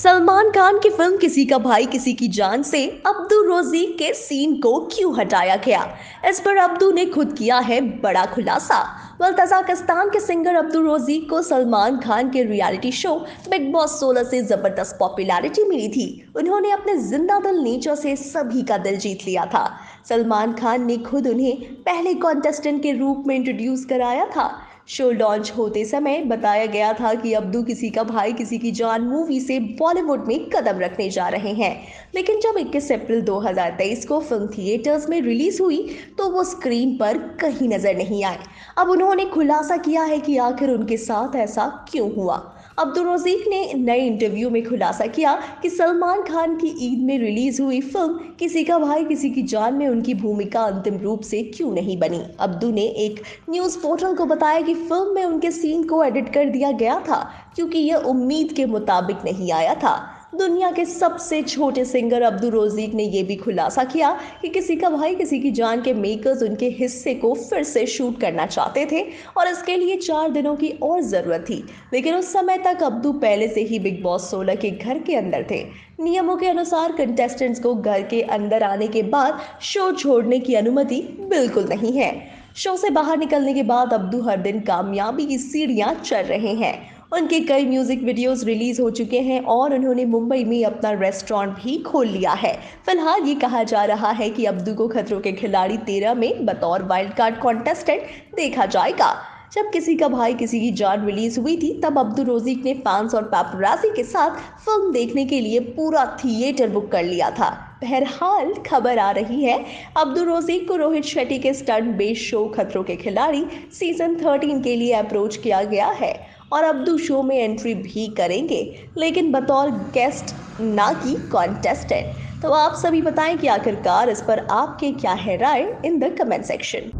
सलमान खान की फ़िल्म किसी का भाई, किसी की जान से अब्दू रोजी के सीन को क्यों हटाया गया? इस पर अब्दू ने खुद किया है बड़ा खुलासा। वल तजाकिस्तान के सिंगर अब्दू रोजी को सलमान खान के रियलिटी शो बिग बॉस 16 से ज़बरदस्त पॉपुलैरिटी मिली थी। उन्होंने अपने ज़िंदा दिल नेचर से सभी का दिल जीत लिया था। सलमान खान ने खुद उन्हें पहले कॉन्टेस्टेंट के रूप में इंट्रोड्यूस कराया था। शो लॉन्च होते समय बताया गया था कि अब्दू किसी का भाई, किसी की जान मूवी से बॉलीवुड में कदम रखने जा रहे हैं। लेकिन जब 21 अप्रैल 2023 को फ़िल्म थिएटर्स में रिलीज़ हुई तो वो स्क्रीन पर कहीं नज़र नहीं आए। अब उन्होंने खुलासा किया है कि आखिर उनके साथ ऐसा क्यों हुआ? अब्दुल रजीक ने नए इंटरव्यू में खुलासा किया कि सलमान खान की ईद में रिलीज़ हुई फ़िल्म किसी का भाई, किसी की जान में उनकी भूमिका अंतिम रूप से क्यों नहीं बनी? अब्दू ने एक न्यूज़ पोर्टल को बताया कि फ़िल्म में उनके सीन को एडिट कर दिया गया था, क्योंकि यह उम्मीद के मुताबिक नहीं आया था। दुनिया के सबसे छोटे सिंगर अब्दुल रोजीक ने यह भी खुलासा किया कि किसी का भाई, किसी की जान के मेकर्स उनके हिस्से को फिर से शूट करना चाहते थे और इसके लिए चार दिनों की और ज़रूरत थी। लेकिन उस समय तक अब्दू पहले से ही बिग बॉस सोलह के घर के अंदर थे। नियमों के अनुसार कंटेस्टेंट्स को घर के अंदर आने के बाद शो छोड़ने की अनुमति बिल्कुल नहीं है। शो से बाहर निकलने के बाद अब्दू हर दिन कामयाबी की सीढ़ियाँ चढ़ रहे हैं। उनके कई म्यूज़िक वीडियोस रिलीज़ हो चुके हैं और उन्होंने मुंबई में अपना रेस्टोरेंट भी खोल लिया है। फ़िलहाल ये कहा जा रहा है कि अब्दू को खतरों के खिलाड़ी तेरह में बतौर वाइल्ड कार्ड कॉन्टेस्टेंट देखा जाएगा। जब किसी का भाई किसी की जान रिलीज़ हुई थी, तब अब्दुल रोजीक ने फैंस और पैपराजी के साथ फ़िल्म देखने के लिए पूरा थिएटर बुक कर लिया था। बहरहाल, खबर आ रही है, अब्दुल रोजीक को रोहित शेट्टी के स्टंट बेस्ड शो खतरों के खिलाड़ी सीज़न 13 के लिए अप्रोच किया गया है और अब्दू शो में एंट्री भी करेंगे, लेकिन बतौर गेस्ट ना कि कॉन्टेस्टेंट तो आप सभी बताएँ कि आखिरकार इस पर आपके क्या है राय इन द कमेंट सेक्शन